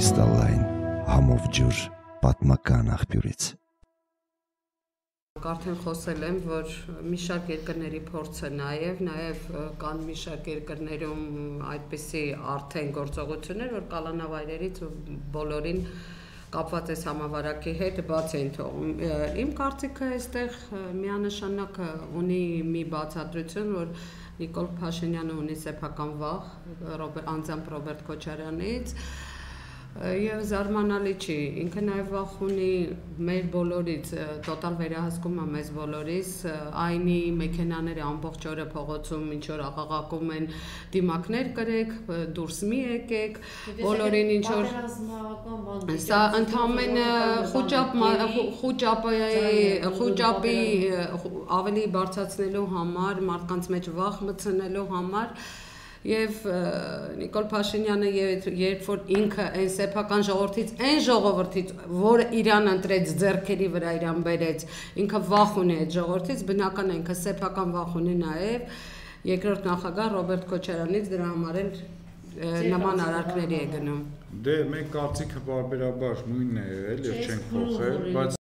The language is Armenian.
կրիստալային համով ջուր պատմական աղբյուրից։ Արդեն խոսել եմ, որ մի շարք երկրների փորձը նաև, նաև կան մի շարք երկրներում այդպիսի արդեն գործողություններ, որ կալանավայրերից բոլորին կապված այս համավարակի հետ բաց են թողում։ Իմ կարծիքը այստեղ միանշանակ ունի մի բացատրություն, որ Նիկոլ Փաշինյանը ունի սեփական վախ Ռոբերտ անձամբ Ռոբերտ Քոչարյանից, եւ զարմանալի չի ինքը նաեւ վախ ունի մեր բոլորից տոտալ վերահսկում է մեզ բոլորից այնի մեքենաները ամբողջ օրը փողոցում ինչ որ աղաղակում են դիմակներ կրեք դուրս մի եկեք բոլորին ինչ որ սա ընդհանրեն խոճապ խոճապի խոճապի ավելի բարձրացնելու համար մարդկանց մեջ վախ մտցնելու համար Եվ Նիկոլ Փաշինյանը երբ որ ինքը այն սեփական ժողովրդից, այն ժողովրդից, որը իրան ընտրեց ձեռքերի վրա իրան բերեց, ինքը վախ ունի այդ ժողովրդից, բնական է ինքը սեփական վախ ունի նաև երկրորդ նախագահ Ռոբերտ Քոչարյանից դրա համար էլ նման արարքների է գնում։ Դե մենք կարծիքը բարբերաբար նույնն է եղել եւ չենք փոխել, բայց